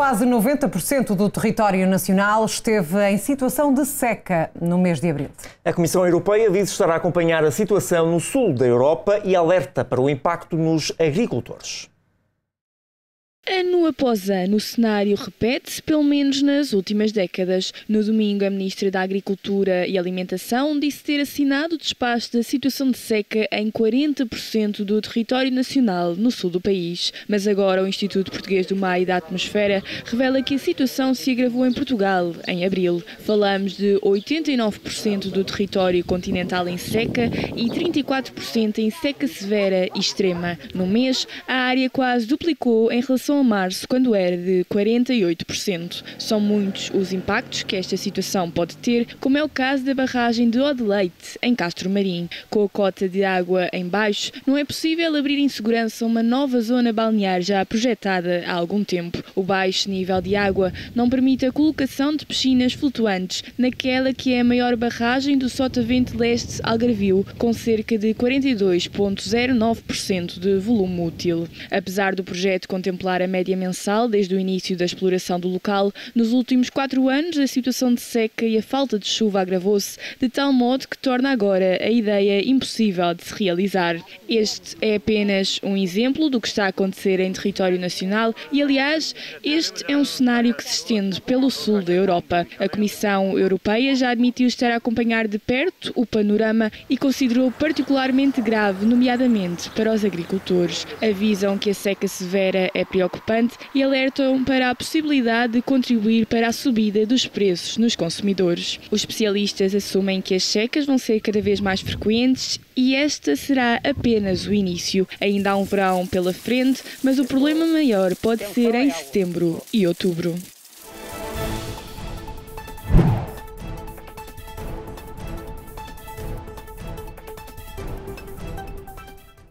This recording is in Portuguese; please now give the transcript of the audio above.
Quase 90% do território nacional esteve em situação de seca no mês de abril. A Comissão Europeia diz estar a acompanhar a situação no sul da Europa e alerta para o impacto nos agricultores. Ano após ano, o cenário repete-se, pelo menos nas últimas décadas. No domingo, a Ministra da Agricultura e Alimentação disse ter assinado o despacho da situação de seca em 40% do território nacional no sul do país. Mas agora o Instituto Português do Mar e da Atmosfera revela que a situação se agravou em Portugal, em abril. Falamos de 89% do território continental em seca e 34% em seca severa e extrema. No mês, a área quase duplicou em relação relação a março, quando era de 48%. São muitos os impactos que esta situação pode ter, como é o caso da barragem de Odeleite, em Castro Marim. Com a cota de água em baixo, não é possível abrir em segurança uma nova zona balnear já projetada há algum tempo. O baixo nível de água não permite a colocação de piscinas flutuantes naquela que é a maior barragem do Sotavento Leste Algarvio, com cerca de 42,09% de volume útil. Apesar do projeto contemplar a média mensal desde o início da exploração do local, nos últimos quatro anos a situação de seca e a falta de chuva agravou-se de tal modo que torna agora a ideia impossível de se realizar. Este é apenas um exemplo do que está a acontecer em território nacional e, aliás, este é um cenário que se estende pelo sul da Europa. A Comissão Europeia já admitiu estar a acompanhar de perto o panorama e considerou particularmente grave, nomeadamente para os agricultores. Avisam que a seca severa é preocupante preocupante e alertam para a possibilidade de contribuir para a subida dos preços nos consumidores. Os especialistas assumem que as secas vão ser cada vez mais frequentes e esta será apenas o início. Ainda há um verão pela frente, mas o problema maior pode ser em setembro e outubro.